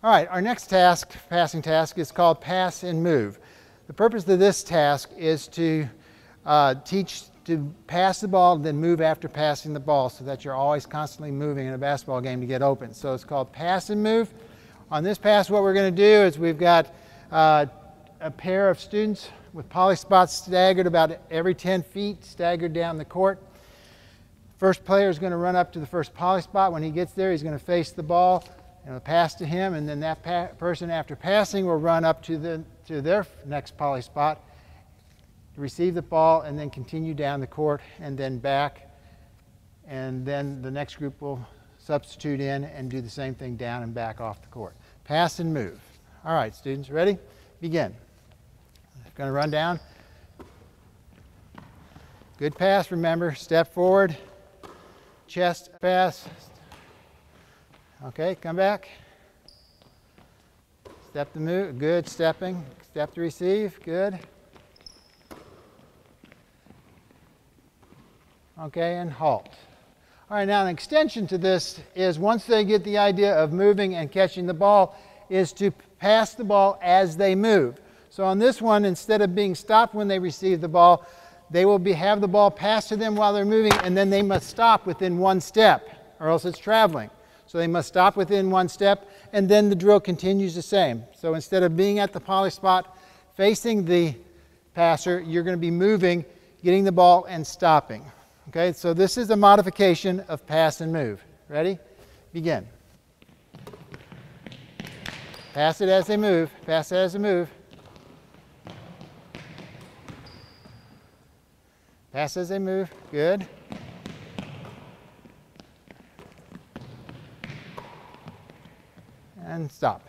All right, our next task, passing task, is called pass and move. The purpose of this task is to uh, teach to pass the ball, then move after passing the ball so that you're always constantly moving in a basketball game to get open. So it's called pass and move. On this pass, what we're going to do is we've got uh, a pair of students with poly spots staggered about every 10 feet, staggered down the court. First player is going to run up to the first poly spot. When he gets there, he's going to face the ball and pass to him, and then that pa person, after passing, will run up to, the, to their next poly spot, receive the ball, and then continue down the court and then back. And then the next group will substitute in and do the same thing down and back off the court. Pass and move. All right, students, ready? Begin. Going to run down. Good pass, remember. Step forward. Chest pass, Okay, come back. Step to move, good, stepping. Step to receive, good. Okay, and halt. All right, now an extension to this is once they get the idea of moving and catching the ball, is to pass the ball as they move. So on this one, instead of being stopped when they receive the ball, they will be, have the ball passed to them while they're moving, and then they must stop within one step, or else it's traveling. So they must stop within one step, and then the drill continues the same. So instead of being at the poly spot facing the passer, you're going to be moving, getting the ball, and stopping. Okay, so this is a modification of pass and move. Ready? Begin. Pass it as they move. Pass it as they move. Pass as they move. Good. And stop.